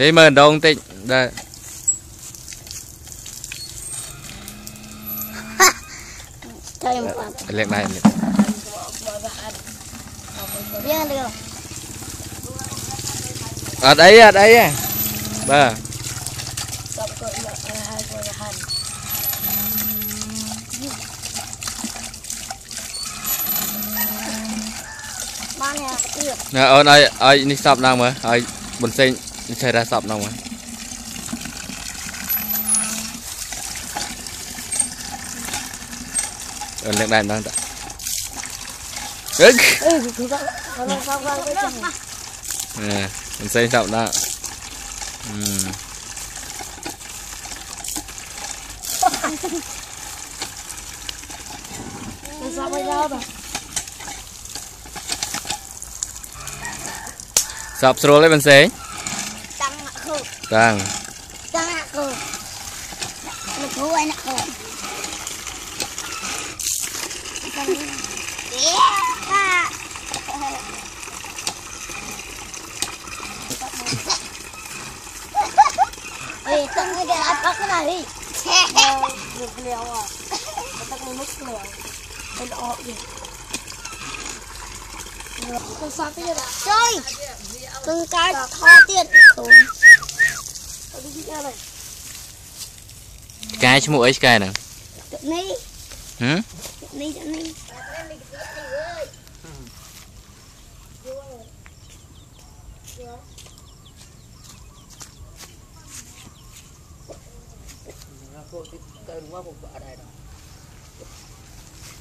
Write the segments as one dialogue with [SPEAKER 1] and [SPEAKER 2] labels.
[SPEAKER 1] Thế mời đông tịnh? Đây. Liệt này. Liệt. Ở đây ở đây. À bà nè ở đây ở đi sập nào mà. Ở bồn sinh chạy ra sập nào mà ở liệt này đang ức
[SPEAKER 2] Ừ, thì vậy. Kalau kau kau cái chân.
[SPEAKER 1] nè bồn sinh sập đó ừ.
[SPEAKER 2] Cái sao bây giờ rồi?
[SPEAKER 1] sập
[SPEAKER 2] hạ khử. Nó thú anh hạ khử. Yeah. Ê, tăng cái đèn bắt cái này đi. Được liều à. Tăng cái mức. Cái. Con sao cái này? Chơi. Con cái thò tiền. Tốn. Đi ra này
[SPEAKER 1] cái chứ mũi cái nè
[SPEAKER 2] Tượng ni.
[SPEAKER 1] hử
[SPEAKER 2] Tượng ni, tượng ni.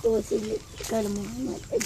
[SPEAKER 2] Tôi xin cây là một người